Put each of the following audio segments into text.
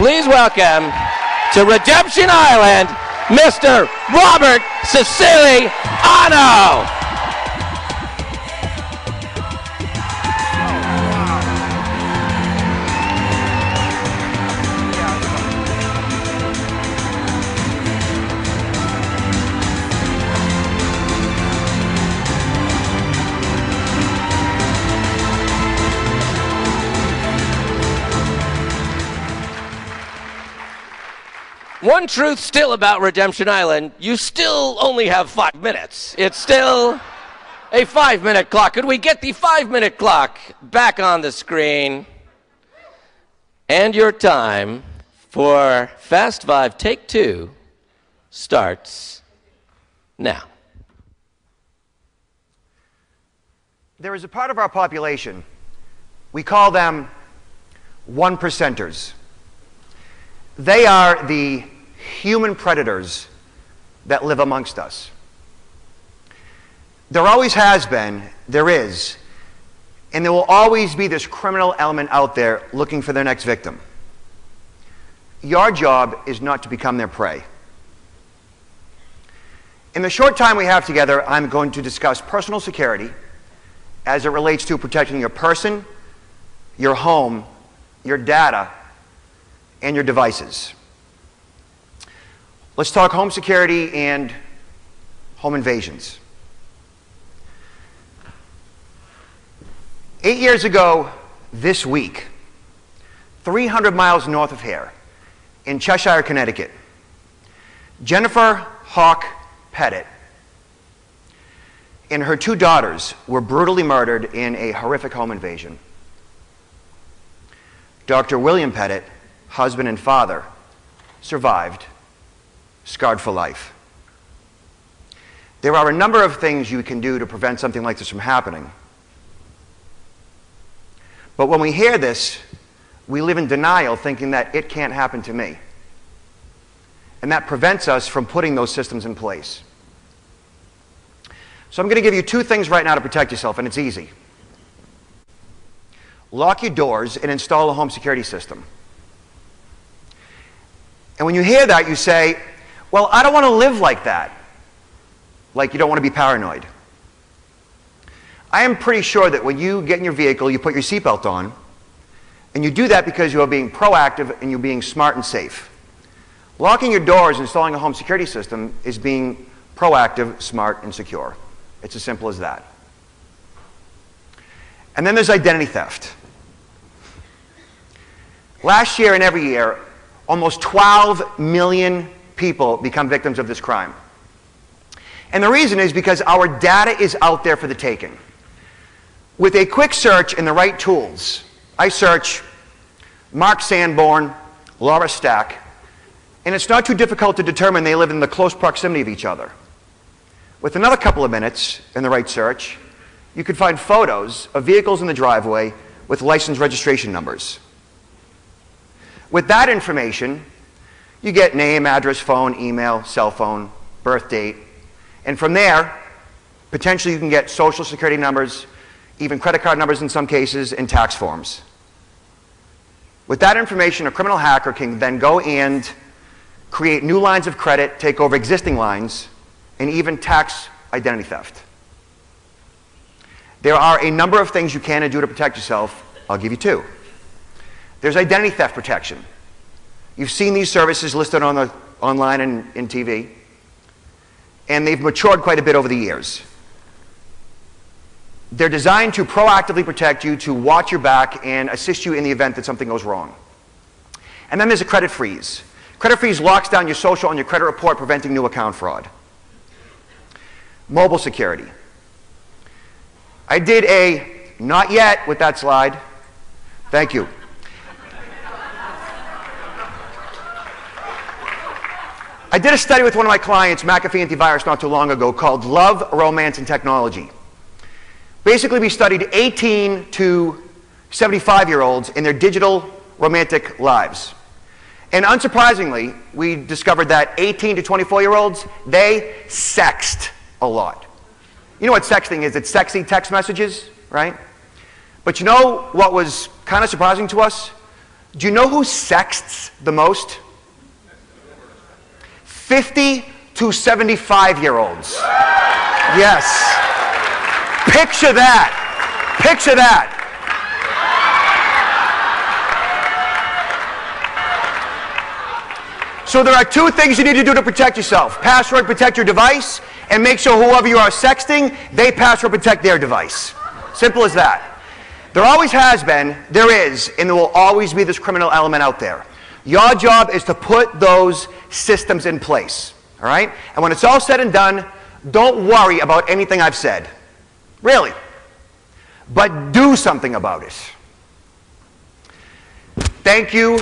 Please welcome to Redemption Island, Mr. Robert Cecily Siciliano. One truth still about Redemption Island you still only have five minutes. It's still a five minute clock. Could we get the five minute clock back on the screen? And your time for Fast Five Take Two starts now. There is a part of our population, we call them one percenters. They are the human predators that live amongst us. There always has been, there is, and there will always be this criminal element out there looking for their next victim. Your job is not to become their prey. In the short time we have together, I'm going to discuss personal security as it relates to protecting your person, your home, your data, and your devices. Let's talk home security and home invasions. Eight years ago this week, 300 miles north of here, in Cheshire, Connecticut, Jennifer Hawk Pettit and her two daughters were brutally murdered in a horrific home invasion. Dr. William Petit husband and father, survived, scarred for life. There are a number of things you can do to prevent something like this from happening. But when we hear this, we live in denial thinking that it can't happen to me. And that prevents us from putting those systems in place. So I'm going to give you two things right now to protect yourself, and it's easy. Lock your doors and install a home security system. And when you hear that, you say, Well, I don't want to live like that. Like you don't want to be paranoid. I am pretty sure that when you get in your vehicle, you put your seatbelt on, and you do that because you are being proactive and you're being smart and safe. Locking your doors, installing a home security system, is being proactive, smart, and secure. It's as simple as that. And then there's identity theft. Last year and every year, almost 12 million people become victims of this crime. And the reason is because our data is out there for the taking. With a quick search and the right tools, I search Mark Sanborn, Laura Stack, and it's not too difficult to determine they live in the close proximity of each other. With another couple of minutes in the right search, you could find photos of vehicles in the driveway with license registration numbers. With that information, you get name, address, phone, email, cell phone, birth date, and from there, potentially you can get social security numbers, even credit card numbers in some cases, and tax forms. With that information, a criminal hacker can then go and create new lines of credit, take over existing lines, and even tax identity theft. There are a number of things you can and do to protect yourself. I'll give you two. There's identity theft protection. You've seen these services listed on the, online and in TV, and they've matured quite a bit over the years. They're designed to proactively protect you, to watch your back, and assist you in the event that something goes wrong. And then there's a credit freeze. Credit freeze locks down your social and your credit report, preventing new account fraud. Mobile security. I did a not yet with that slide. Thank you. I did a study with one of my clients, McAfee Antivirus, not too long ago called Love, Romance, and Technology. Basically, we studied 18 to 75 year olds in their digital romantic lives. And unsurprisingly, we discovered that 18 to 24 year olds, they sexed a lot. You know what sexting is? It's sexy text messages, right? But you know what was kind of surprising to us? Do you know who sexts the most? 50 to 75 year olds. Yes. Picture that. Picture that. So there are two things you need to do to protect yourself. Password protect your device and make sure whoever you are sexting, they password protect their device. Simple as that. There always has been, there is, and there will always be this criminal element out there. Your job is to put those systems in place. All right? And when it's all said and done, don't worry about anything I've said. Really. But do something about it. Thank you,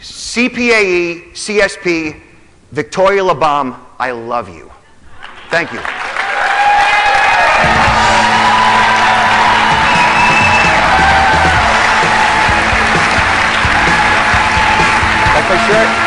CPAE, CSP, Victoria Labalme. I love you. Thank you. That's my shirt.